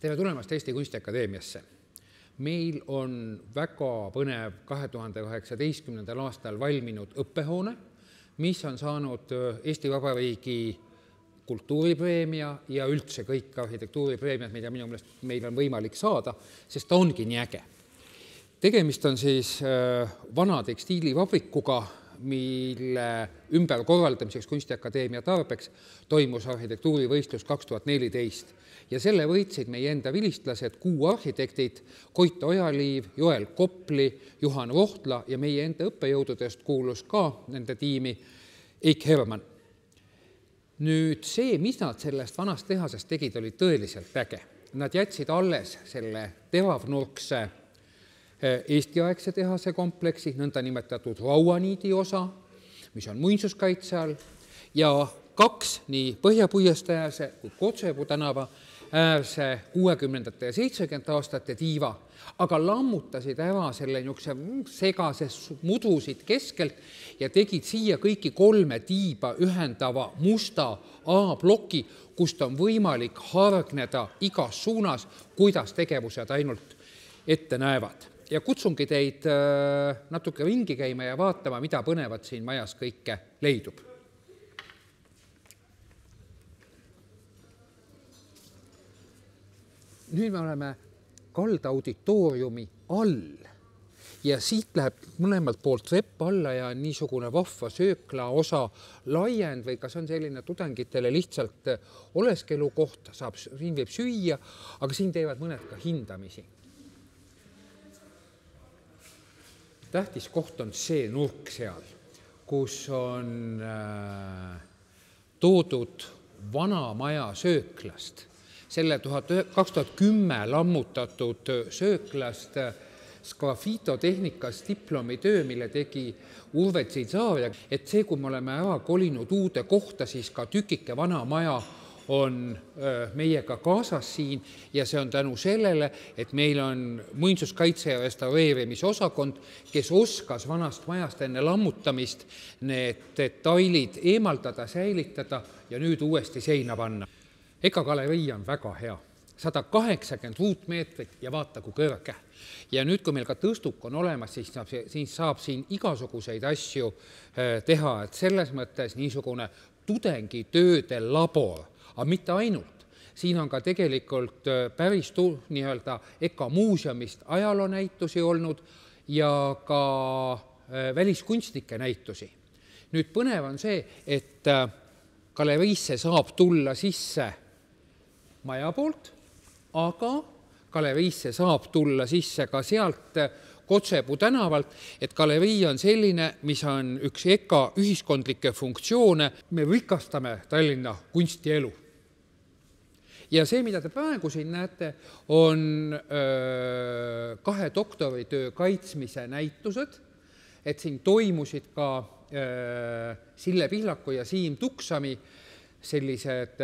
tere tulemast Eesti Kunstiakadeemiasse. meil on väga põnev kahe tuhande kaheksateistkümnendal aastal valminud õppehoone, mis on saanud Eesti Vabariigi kultuuripreemia ja üldse kõik arhitektuuripreemiad, mida minu meelest meil on võimalik saada, sest ta ongi nii äge. tegemist on siis vana tekstiilivabrikuga, mille ümberkorraldamiseks Kunstiakadeemia tarbeks toimus arhitektuurivõistlus kaks tuhat neliteist ja selle võitsid meie enda vilistlased, kuuarhitektid Koit Ojaliiv, Joel Kopli, Juhan Vohtla ja meie enda õppejõududest kuulus ka nende tiimi Eik Herman. nüüd see, mis nad sellest vanast tehasest tegid, oli tõeliselt äge. Nad jätsid alles selle teravnurkse Eesti-aegse tehase kompleksi, nõndanimetatud rauaniidi osa, mis on muinsuskaitse all, ja kaks nii Põhja-Puiestee äärse kui Kotsepuu tänava äärse kuuekümnendate ja seitsmekümnendate aastate tiiva, aga lammutasid ära selle niisuguse segase mudu siit keskelt ja tegid siia kõiki kolme tiiba ühendava musta A-ploki, kust on võimalik hargneda igas suunas, kuidas tegevused ainult ette näevad ja kutsungi teid natuke ringi käima ja vaatama, mida põnevat siin majas kõike leidub. nüüd me oleme kaldauditooriumi all ja siit läheb mõlemalt poolt trepp alla ja niisugune vahva söökla osa laiend või kas on selline tudengitele lihtsalt oleskelukoht, saab, siin võib süüa, aga siin teevad mõned ka hindamisi tähtis koht on see nurk seal, kus on äh, toodud vana maja sööklast, selle tuhat, kaks tuhat kümme lammutatud sööklast sgrafiitotehnikas diplomitöö, mille tegi Urve Tsitsaar, et see, kui me oleme ära kolinud uude kohta, siis ka tükike vana maja on meiega kaasas siin ja see on tänu sellele, et meil on muinsuskaitse ja restaureerimisosakond, kes oskas vanast majast enne lammutamist need detailid eemaldada, säilitada ja nüüd uuesti seina panna. EKA galerii on väga hea, sada kaheksakümmend ruutmeetrit ja vaata, kui kõrge. ja nüüd, kui meil ka tõstuk on olemas, siis saab, siis saab siin igasuguseid asju teha, et selles mõttes niisugune tudengitööde labor aga mitte ainult, siin on ka tegelikult päris tu-, nii-öelda EKA muuseumist ajaloonäitusi olnud ja ka väliskunstnike näitusi. nüüd põnev on see, et galeriisse saab tulla sisse maja poolt, aga galeriisse saab tulla sisse ka sealt Kotsepuu tänavalt, et galerii on selline, mis on üks EKA ühiskondlikke funktsioone, me rikastame Tallinna kunstielu ja see, mida te praegu siin näete, on öö, kahe doktoritöö kaitsmise näitused, et siin toimusid ka öö, Sille Pihlaku ja Siim Tuksami sellised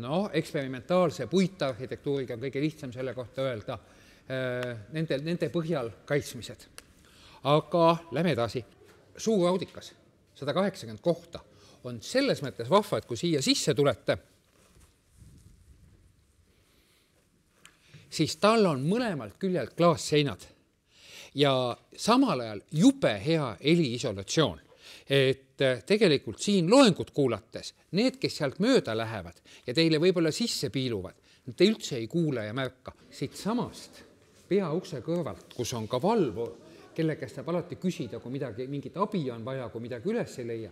noh, eksperimentaalse puitarhitektuuriga on kõige lihtsam selle kohta öelda, nende, nende põhjal kaitsmised. aga lähme edasi. suur audikas, sada kaheksakümmend kohta, on selles mõttes vahva, et kui siia sisse tulete siis tal on mõlemalt küljelt klaasseinad ja samal ajal jube hea heliisolatsioon. et tegelikult siin loengut kuulates need, kes sealt mööda lähevad ja teile võib-olla sisse piiluvad, te üldse ei kuule ja märka. siitsamast peaukse kõrvalt, kus on ka valvur, kelle käest saab alati küsida, kui midagi, mingit abi on vaja, kui midagi üles ei leia,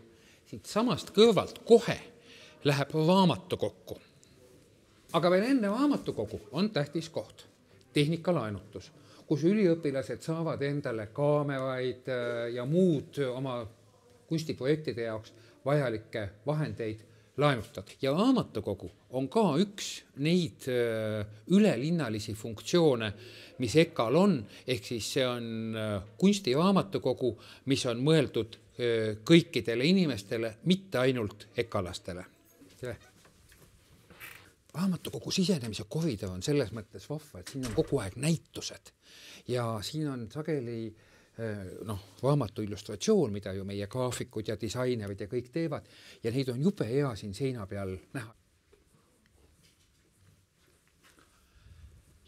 siitsamast kõrvalt kohe läheb raamatukokku aga veel enne raamatukogu on tähtis koht, tehnikalaenutus, kus üliõpilased saavad endale kaameraid ja muud oma kunstiprojektide jaoks vajalikke vahendeid laenutada. ja raamatukogu on ka üks neid ülelinnalisi funktsioone, mis EKA-l on, ehk siis see on kunstiraamatukogu, mis on mõeldud kõikidele inimestele, mitte ainult EKA-lastele. tere! Raamatukogu sisenemise koridor on selles mõttes vahva, et siin on kogu aeg näitused ja siin on sageli noh, raamatu illustratsioon, mida ju meie graafikud ja disainerid ja kõik teevad ja neid on jube hea siin seina peal näha.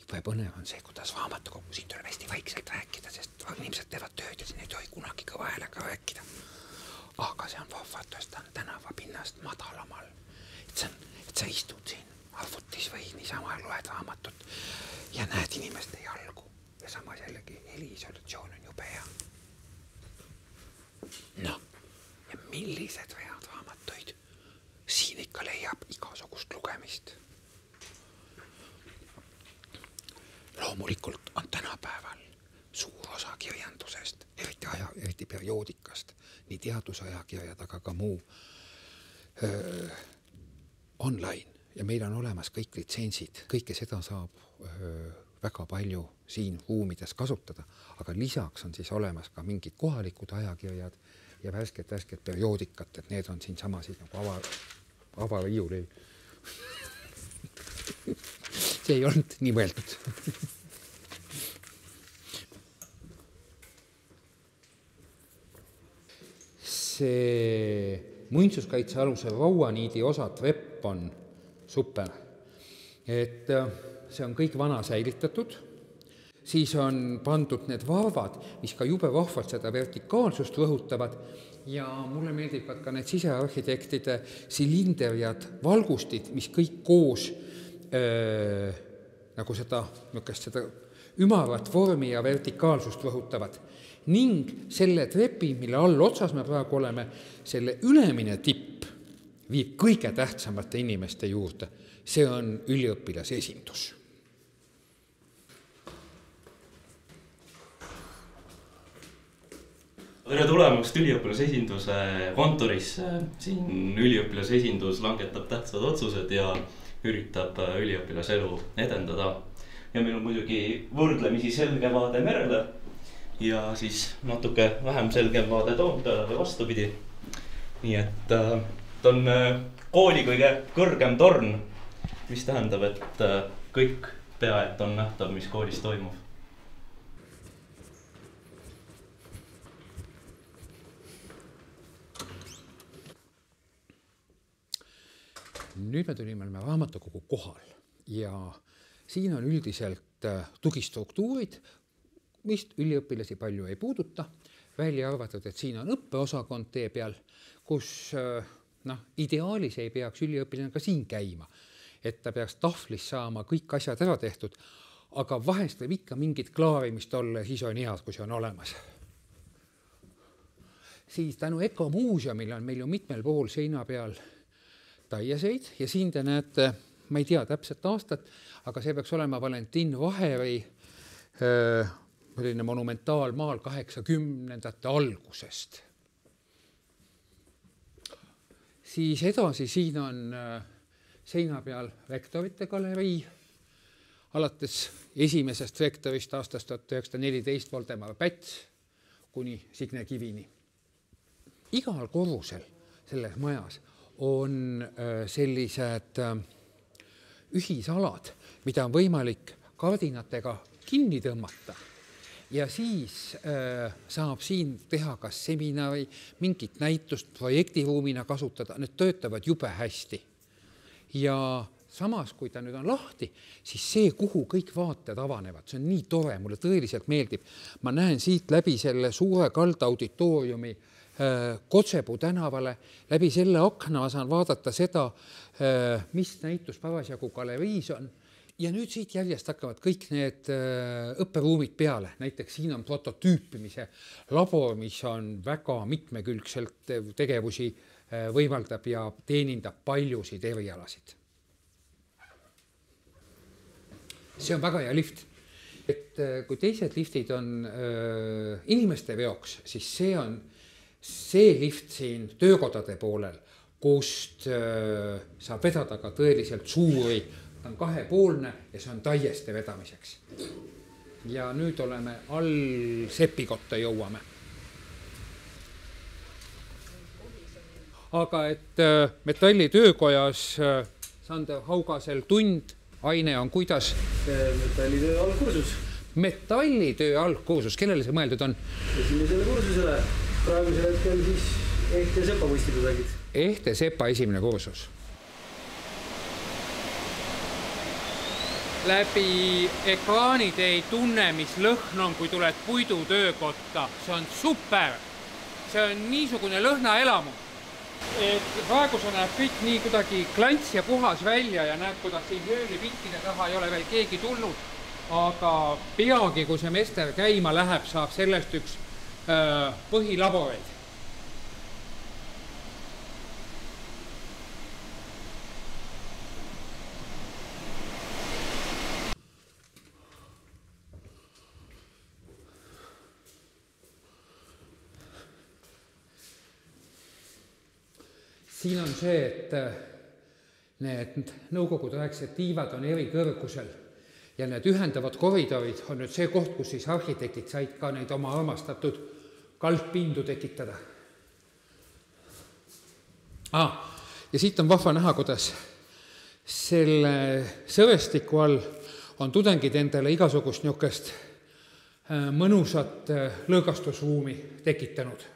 jube põnev on see, kuidas raamatukogu, siin tuleb hästi vaikselt rääkida, sest inimesed teevad tööd ja siin ei tohi kunagi kõva häälega rääkida. aga see on vahvatus, ta on tänavapinnast madalamal. et see on, et sa istud siin arvutis või niisama loed raamatut ja näed inimeste jalgu ja samas jällegi heliisolatsioon on jube hea. noh, ja millised read raamatuid siin ikka leiab igasugust lugemist. loomulikult on tänapäeval suur osa kirjandusest, eriti aja, eriti perioodikast, nii teadusajakirjad, aga ka muu öö, online ja meil on olemas kõik litsentsid, kõike seda saab öö, väga palju siin ruumides kasutada, aga lisaks on siis olemas ka mingid kohalikud ajakirjad ja värsket-värsket perioodikat, et need on siinsamas siis nagu ava, avariiulil see ei olnud nii mõeldud. See muinsuskaitsealuse rauaniidi osa trepp on super, et äh, see on kõik vana säilitatud, siis on pandud need varvad, mis ka jube vahvalt seda vertikaalsust rõhutavad ja mulle meeldivad ka need sisearhitektide silinderjad, valgustid, mis kõik koos öö, nagu seda, niisugust seda ümarat vormi ja vertikaalsust rõhutavad. ning selle trepi, mille allotsas me praegu oleme, selle ülemine tipp viib kõige tähtsamate inimeste juurde, see on üliõpilase esindus tere tulemast üliõpilasesinduse kontorisse. siin üliõpilasesindus langetab tähtsad otsused ja üritab üliõpilase elu edendada. ja meil on muidugi võrdlemisi selge vaade merele ja siis natuke vähem selgem vaade Toompeale või vastupidi. nii et äh, ta on äh, kooli kõige kõrgem torn, mis tähendab, et äh, kõik pea et on nähtav, mis koolis toimub. Nüüd me tulime, oleme raamatukogu kohal ja siin on üldiselt äh, tugistruktuurid, mis üliõpilasi palju ei puuduta, välja arvatud, et siin on õppeosakond tee peal, kus äh, noh, ideaalis ei peaks üliõpilane ka siin käima, et ta peaks tahvlis saama kõik asjad ära tehtud, aga vahest võib ikka mingit klaarimist olla ja siis on hea, kui see on olemas siis tänu Eko muuseumile on meil ju mitmel pool seina peal taieseid ja siin te näete, ma ei tea täpset aastat, aga see peaks olema Valentin Vaheri selline monumentaalmaal kaheksakümnendate algusest. Siis edasi, siin on seina peal rektorite galerii, alates esimesest rektorist aastast tuhat üheksasada neliteist Voldemar Päts kuni Signe Kivini. igal korrusel selles majas on äh, sellised äh, ühisalad, mida on võimalik kardinatega kinni tõmmata ja siis äh, saab siin teha kas seminari, mingit näitust projektiruumina kasutada, need töötavad jube hästi. ja samas, kui ta nüüd on lahti, siis see, kuhu kõik vaated avanevad, see on nii tore, mulle tõeliselt meeldib. ma näen siit läbi selle suure kaldauditooriumi äh, Äh, Kotsepuu tänavale, läbi selle akna ma saan vaadata seda, äh, mis näitus parasjagu galeriis on ja nüüd siit järjest hakkavad kõik need äh, õpperuumid peale, näiteks siin on prototüüpimise labor, mis on väga mitmekülgselt tegevusi võimaldab ja teenindab paljusid erialasid. see on väga hea lift, et kui teised liftid on öö, inimeste veoks, siis see on see lift siin töökodade poolel, kust äh, saab vedada ka tõeliselt suuri, ta on kahepoolne ja see on taieste vedamiseks. ja nüüd oleme all sepikotta jõuame. aga et äh, metallitöökojas äh, Sander Haugasel tund, aine on kuidas? metallitöö algkursus. metallitöö algkursus, kellele see mõeldud on? esimesele kursusele praegusel hetkel siis Ehte Sepa võistlused. Ehte Sepa esimene kursus. Läbi ekraani te ei tunne, mis lõhn on, kui tuled puidutöökotta, see on super. see on niisugune lõhnaelamu. et praegu see näeb kõik nii kuidagi klants ja puhas välja ja näed, kuidas siin vöölipikkide taha ei ole veel keegi tulnud. aga peagi, kui see mester käima läheb, saab sellest üks öö, põhilaboreid siin on see, et äh, need nõukogudeaegsed tiivad on eri kõrgusel ja need ühendavad koridorid on nüüd see koht, kus siis arhitektid said ka neid oma armastatud kaldpindu tekitada ah,. ja siit on vahva näha, kuidas selle sõvestiku all on tudengid endale igasugust niisugust äh, mõnusat äh, lõõgastusruumi tekitanud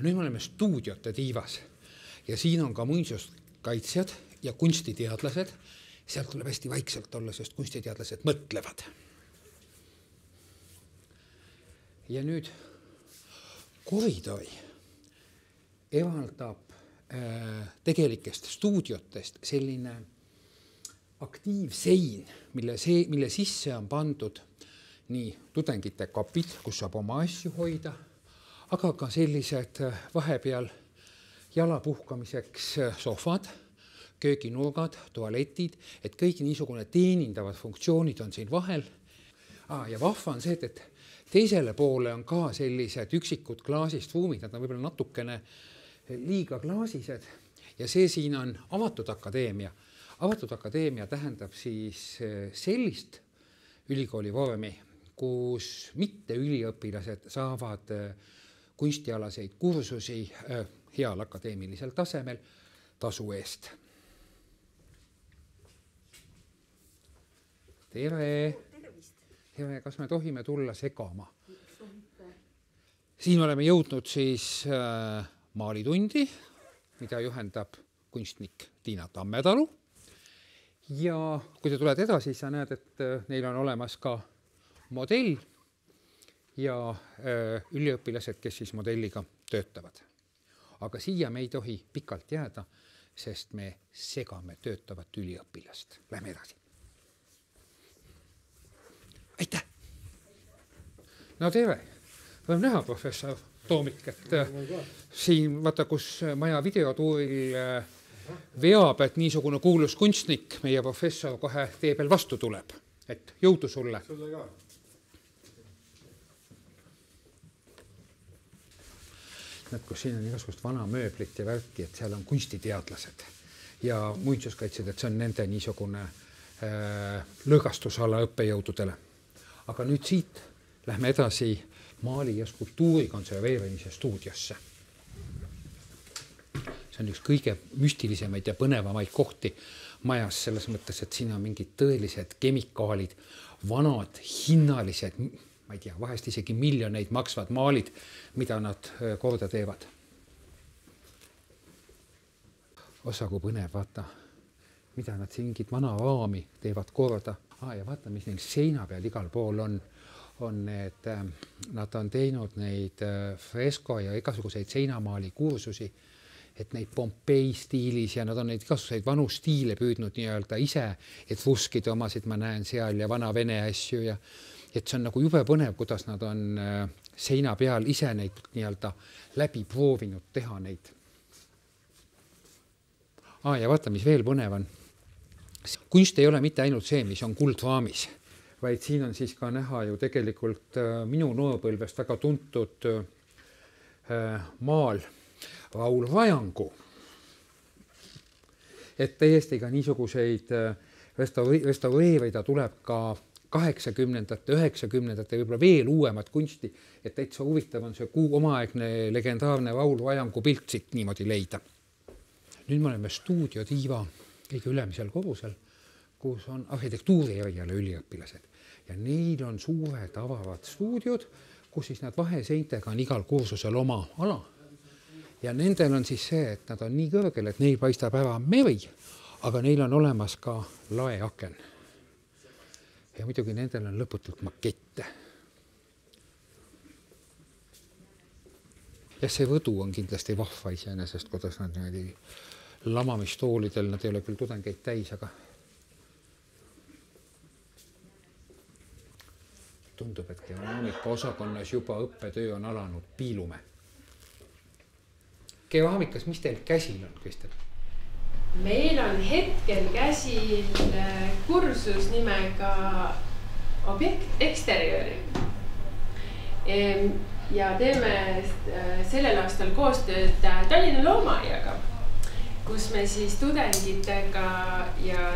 aga nüüd me oleme stuudiote tiivas ja siin on ka muinsuskaitsjad ja kunstiteadlased. sealt tuleb hästi vaikselt olla, sest kunstiteadlased mõtlevad. ja nüüd koridori evaldab äh, tegelikest stuudiotest selline aktiivsein, mille see, mille sisse on pandud nii tudengite kapid, kus saab oma asju hoida aga ka sellised äh, vahepeal jala puhkamiseks äh, sohvad, kööginurgad, tualetid, et kõik niisugune teenindavad funktsioonid on siin vahel ah,. ja vahva on see, et, et teisele poole on ka sellised üksikud klaasist ruumid, nad on võib-olla natukene liiga klaasised ja see siin on avatud akadeemia. avatud akadeemia tähendab siis äh, sellist ülikooli vormi, kus mitteüliõpilased saavad äh, kunstialaseid kursusi äh, heal akadeemilisel tasemel tasu eest. tere. tere, kas me tohime tulla segama? siin oleme jõudnud siis äh, maalitundi, mida juhendab kunstnik Tiina Tammetalu. ja kui sa tuled edasi, sa näed, et äh, neil on olemas ka modell ja üliõpilased, kes siis modelliga töötavad. aga siia me ei tohi pikalt jääda, sest me segame töötavat üliõpilast. Lähme edasi. aitäh! no tere, võime näha, professor Toomik, et äh, siin vaata, kus maja videotuuril äh, veab, et niisugune kuulus kunstnik, meie professor kohe tee peal vastu tuleb, et jõudu sulle. sulle ka näed, kus siin on igasugust vana mööblit ja värki, et seal on kunstiteadlased ja muinsuskaitsjad, et see on nende niisugune äh, lõõgastusala õppejõududele. aga nüüd siit lähme edasi maali ja skulptuuri konserveerimise stuudiosse. see on üks kõige müstilisemaid ja põnevamaid kohti majas selles mõttes, et siin on mingid tõelised kemikaalid, vanad hinnalised ma ei tea, vahest isegi miljoneid maksvad maalid, mida nad korda teevad. ossa kui põnev, vaata, mida nad mingit vana raami teevad korda ah,. ja vaata, mis neil seina peal igal pool on, on need, nad on teinud neid fresko ja igasuguseid seinamaali kursusi et neid Pompei stiilis ja nad on neid igasuguseid vanu stiile püüdnud nii-öelda ise, et vuskide omasid ma näen seal ja vana-vene asju ja et see on nagu jube põnev, kuidas nad on äh, seina peal ise neid nii-öelda läbi proovinud teha neid. aa, ja vaata, mis veel põnev on. kunst ei ole mitte ainult see, mis on kuldraamis, vaid siin on siis ka näha ju tegelikult äh, minu noorpõlvest väga tuntud äh, maal Raul Vajangu. et täiesti ka niisuguseid restaure-, restaureerida tuleb ka kaheksakümnendate, üheksakümnendate, võib-olla veel uuemat kunsti, et täitsa huvitav on see kuu omaaegne legendaarne Raul Vajangu pilt siit niimoodi leida. nüüd me oleme stuudiotiiva kõige ülemisel korrusel, kus on arhitektuuri eriala üliõpilased ja neil on suured avavad stuudiod, kus siis nad vaheseintega on igal kursusel oma ala ja nendel on siis see, et nad on nii kõrgel, et neil paistab ära meri, aga neil on olemas ka laeaken. Ja muidugi nendel on lõputult makette. jah, see võdu on kindlasti vahva iseenesest, kuidas nad niimoodi lamamistoolidel, nad ei ole küll tudengeid täis, aga tundub, et keraamika osakonnas juba õppetöö on alanud, piilume. keraamikas, mis teil käsil on, Kristel? Meil on hetkel käsil äh, kursus nimega objekt eksterjööri. ja teeme äh, sellel aastal koostööd äh, Tallinna Loomaaiaga, kus me siis tudengitega ja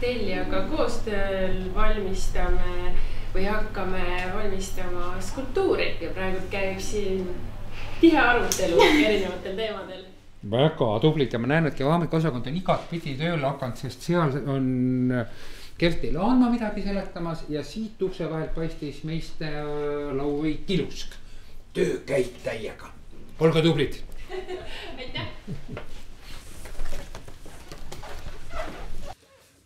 tellijaga koostööl valmistame või hakkame valmistama skulptuuri ja praegu käib siin tihe arutelu erinevatel teemadel. Väga tublid ja ma näen, et keraamikaosakond on igatpidi tööle hakanud, sest seal on Kersti Laanma midagi seletamas ja siit ukse vahelt paistis meister Lauri Kilusk. töö käib täiega, olge tublid. aitäh.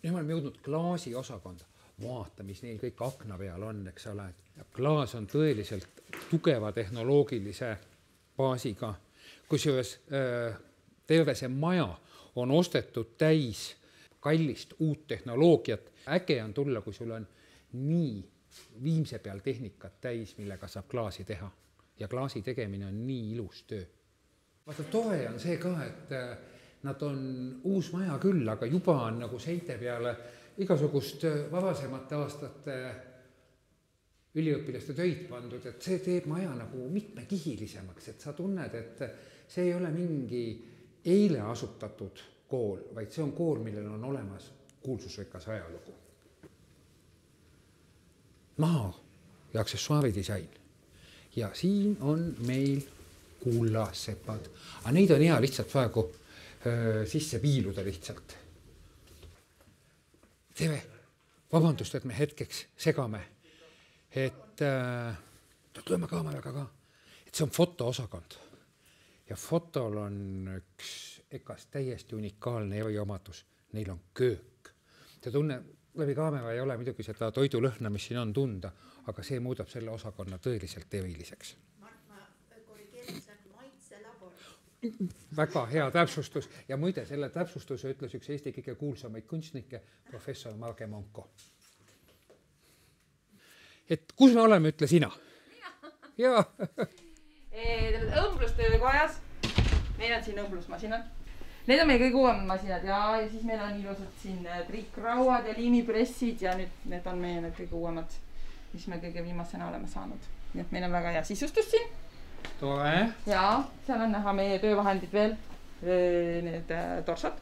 nüüd me oleme jõudnud klaasiosakonda vaata, mis neil kõik akna peal on, eks ole, klaas on tõeliselt tugeva tehnoloogilise baasiga, kusjuures äh, terve see maja on ostetud täis kallist uut tehnoloogiat. äge on tulla, kui sul on nii viimse peal tehnikat täis, millega saab klaasi teha ja klaasi tegemine on nii ilus töö. vaata, tore on see ka, et äh, nad on uus maja küll, aga juba on nagu seinte peale igasugust äh, varasemate aastate üliõpilaste töid pandud, et see teeb maja nagu mitmekihilisemaks, et sa tunned, et see ei ole mingi eile asutatud kool, vaid see on kool, millel on olemas kuulsusrikas ajalugu. maa ja aksessuaaridisain ja siin on meil kullassepad, aga neid on hea lihtsalt praegu öö, sisse piiluda lihtsalt. Tere, vabandust, et me hetkeks segame, et äh, tuleme kaameraga ka, et see on fotoosakond. Ja fotol on üks EKA-s täiesti unikaalne eriomadus, neil on köök. see tunne läbi kaamera ei ole muidugi seda toidulõhna, mis siin on tunda, aga see muudab selle osakonna tõeliselt eriliseks. Väga hea täpsustus. Ja muide, selle täpsustuse ütles üks Eesti kõige kuulsamaid kunstnikke, professor Marge Monko. Et kus me oleme, ütle sina. jaa. õmblustöökojas, meil on siin õmblusmasinad. Need on meie kõige uuemad masinad ja, ja siis meil on ilusad siin äh, triikrauad ja liimipressid ja nüüd need on meie need kõige uuemad, mis me kõige viimasena oleme saanud. nii et meil on väga hea sisustus siin tore. ja seal on näha meie töövahendid veel, need äh, torsad.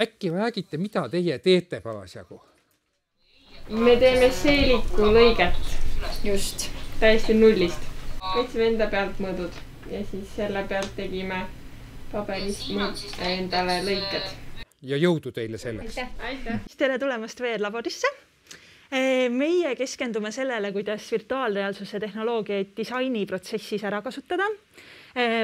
äkki räägite, mida teie teete parasjagu? Me teeme seeliku lõiget, just, täiesti nullist. võtsime enda pealt mõõdud ja siis selle pealt tegime paberist endale lõiked. ja jõudu teile selleks. aitäh, aitäh. tere tulemast VR laborisse meie keskendume sellele, kuidas virtuaalreaalsuse tehnoloogiaid disainiprotsessis ära kasutada.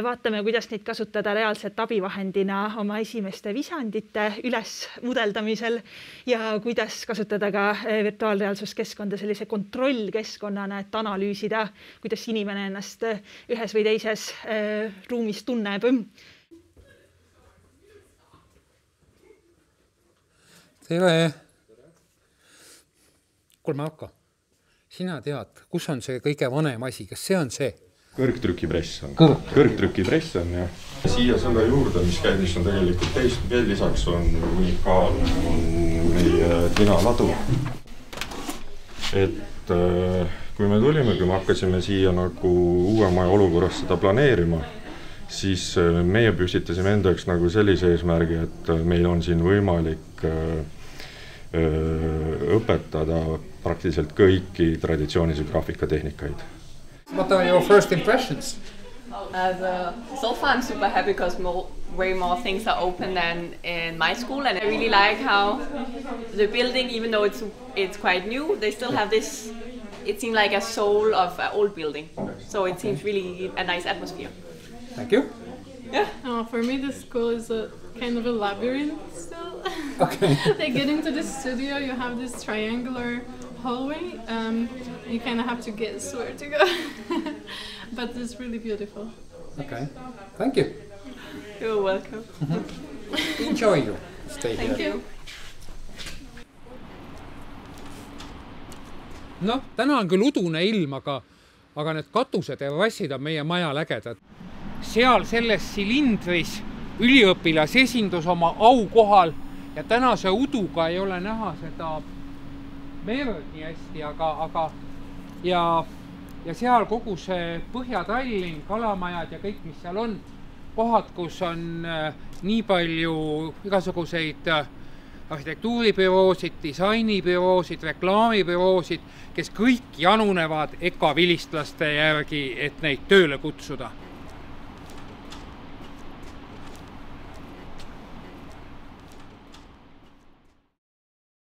Vaatame, kuidas neid kasutada reaalselt abivahendina oma esimeste visandite üles mudeldamisel ja kuidas kasutada ka virtuaalreaalsuskeskkonda sellise kontrollkeskkonnana, et analüüsida, kuidas inimene ennast ühes või teises ruumis tunneb tere kuule, Marko, sina tead, kus on see kõige vanem asi, kas see on see? Kõrgtrükipress on Kõrg., kõrgtrükipress on jah. siia selle juurde, mis käib, mis on tegelikult teist veel lisaks on unikaalne, on meie tinaladu. et äh, kui me tulime, kui me hakkasime siia nagu uue maja olukorras seda planeerima, siis äh, meie püstitasime enda jaoks nagu sellise eesmärgi, et äh, meil on siin võimalik õpetada praktiliselt kõiki traditsioonilisi graafikatehnikaid. What are your first impressions? As a, so far, I'm super happy because more, way more things are open than in my school, and I really like how the building, even though it's it's quite new, they still have this. It seems like a soul of an old building, so it seems really a nice atmosphere. Thank you. Yeah. Oh, for me, the school is a kind of a labyrinth still. Okay. like getting to the studio, you have this triangular hallway. Um, you kind of have to guess where to go, but it's really beautiful. Okay, thank you. You're welcome. Enjoy your stay Thank here. you. noh, täna on küll udune ilm, aga, aga need katuseterrassid on meie majal ägedad. seal selles silindris üliõpilasesindus oma aukohal ja tänase uduga ei ole näha seda merd nii hästi, aga, aga ja, ja seal kogu see Põhja-Tallinn, kalamajad ja kõik, mis seal on, kohad, kus on äh, nii palju igasuguseid äh, arhitektuuribüroosid, disainibüroosid, reklaamibüroosid, kes kõik janunevad EKA vilistlaste järgi, et neid tööle kutsuda